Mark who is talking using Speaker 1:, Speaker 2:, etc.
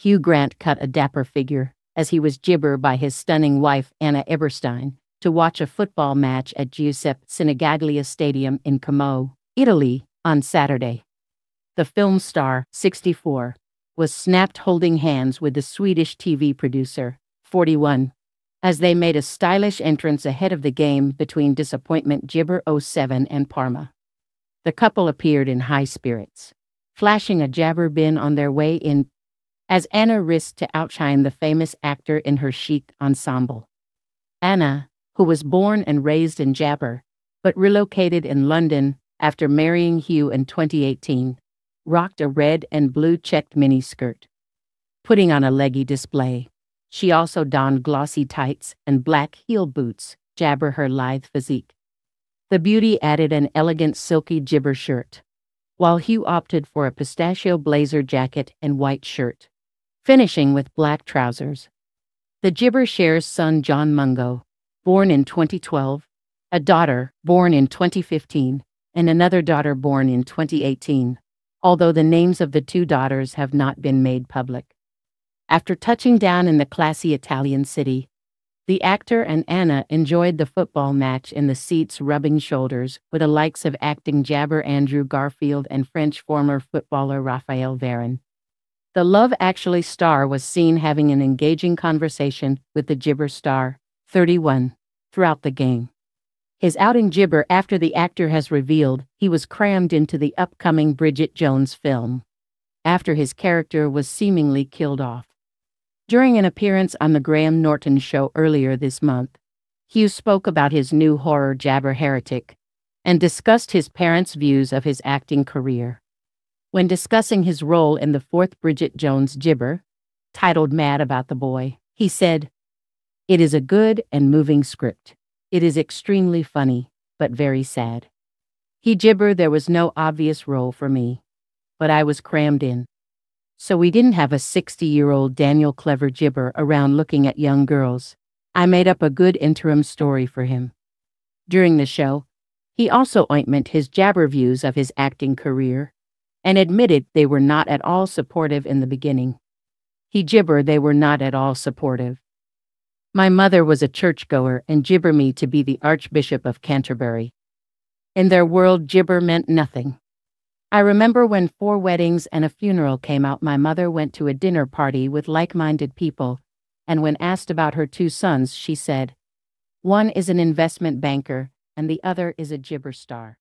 Speaker 1: Hugh Grant cut a dapper figure as he was gibber by his stunning wife, Anna Eberstein, to watch a football match at Giuseppe Sinigaglia Stadium in Como, Italy, on Saturday. The film star, 64, was snapped holding hands with the Swedish TV producer, 41, as they made a stylish entrance ahead of the game between Disappointment Gibber 07 and Parma. The couple appeared in high spirits, flashing a jabber bin on their way in as Anna risked to outshine the famous actor in her chic ensemble. Anna, who was born and raised in Jabber, but relocated in London after marrying Hugh in 2018, rocked a red and blue checked miniskirt, putting on a leggy display. She also donned glossy tights and black heel boots, jabber her lithe physique. The beauty added an elegant silky gibber shirt, while Hugh opted for a pistachio blazer jacket and white shirt, finishing with black trousers. The gibber shares son John Mungo, born in 2012, a daughter born in 2015, and another daughter born in 2018, although the names of the two daughters have not been made public. After touching down in the classy Italian city, the actor and Anna enjoyed the football match in the seats, rubbing shoulders with the likes of acting jabber Andrew Garfield and French former footballer Raphael Varane. The Love Actually star was seen having an engaging conversation with the Gibber star, 31, throughout the game. His outing Gibber after the actor has revealed he was crammed into the upcoming Bridget Jones film, after his character was seemingly killed off. During an appearance on The Graham Norton Show earlier this month, Hugh spoke about his new horror Jabber Heretic and discussed his parents' views of his acting career. When discussing his role in the fourth Bridget Jones Gibber, titled Mad About the Boy, he said, It is a good and moving script. It is extremely funny, but very sad. He Gibber, there was no obvious role for me, but I was crammed in. So we didn't have a 60 year old Daniel Cleaver gibber around looking at young girls. I made up a good interim story for him. During the show, he also ointment his jabber views of his acting career and admitted they were not at all supportive in the beginning. He gibber they were not at all supportive. My mother was a churchgoer and gibber me to be the Archbishop of Canterbury. In their world, gibber meant nothing. I remember when four weddings and a funeral came out, my mother went to a dinner party with like minded people, and when asked about her two sons, she said, One is an investment banker, and the other is a gibber star.